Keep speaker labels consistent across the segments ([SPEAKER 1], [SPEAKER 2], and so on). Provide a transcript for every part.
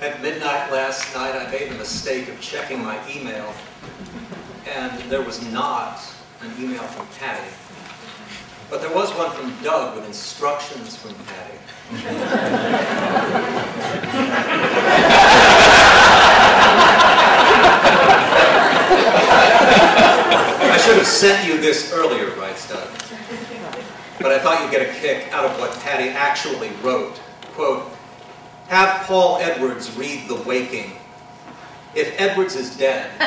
[SPEAKER 1] at midnight last night, I made the mistake of checking my email, and there was not an email from Patti. But there was one from Doug with instructions from Patti. I should have sent you this earlier, writes Doug. But I thought you'd get a kick out of what Patti actually wrote. Quote, have Paul Edwards read The Waking. If Edwards is dead,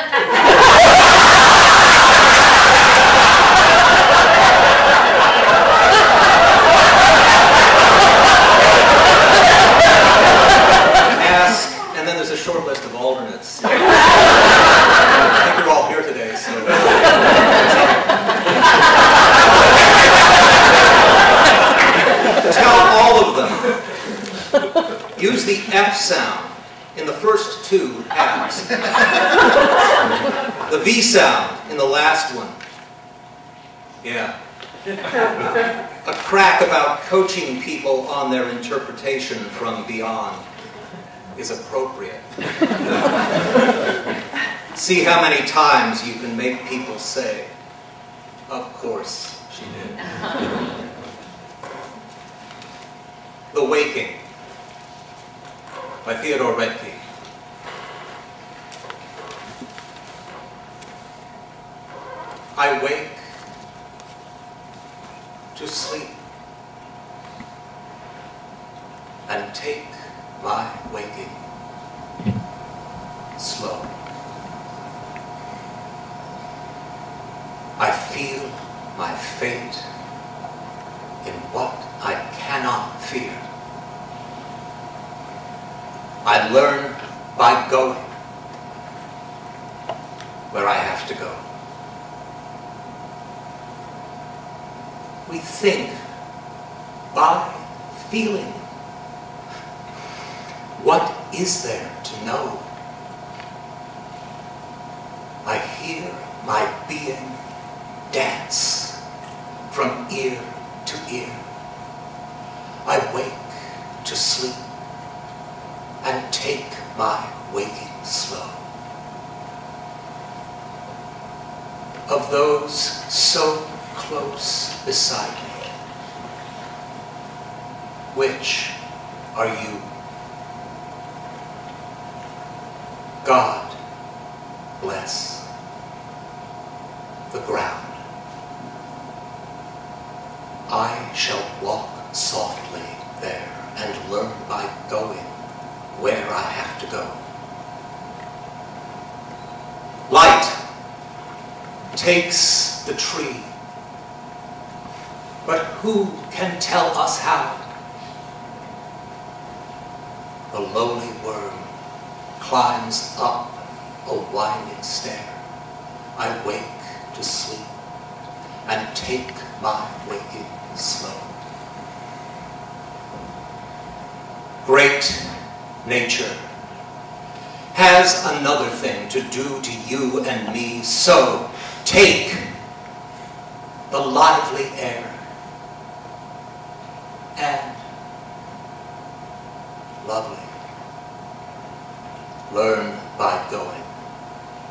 [SPEAKER 1] ask, and then there's a short list of alternates. I think you're all here today, so. Tell all of them. Use the F sound in the first two halves. The V sound in the last one. Yeah. A crack about coaching people on their interpretation from beyond is appropriate. See how many times you can make people say, of course she did. The Waking by Theodore Roethke. I wake to sleep and take my waking slow. I feel my fate in what I cannot fear. I learn by going where I have to go. We think by feeling. What is there to know? I hear my being dance from ear to ear. I wake to sleep and take my waking slow. Of those so close beside me, which are you? God bless the ground. I shall walk softly there and learn by going where I have to go. Light takes the tree, but who can tell us how? The lowly worm climbs up a winding stair. I wake to sleep and take my waking slow. Great nature has another thing to do to you and me, so take the lively air and lovely. Learn by going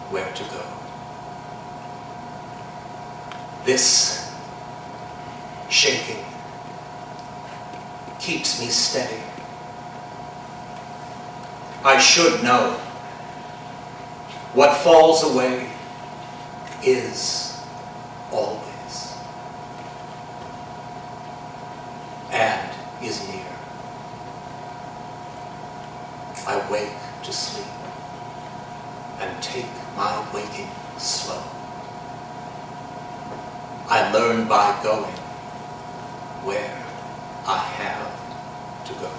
[SPEAKER 1] where to go. This shaking keeps me steady. I should know what falls away is always and is near. I wake to sleep and take my waking slow. I learn by going where I have to go.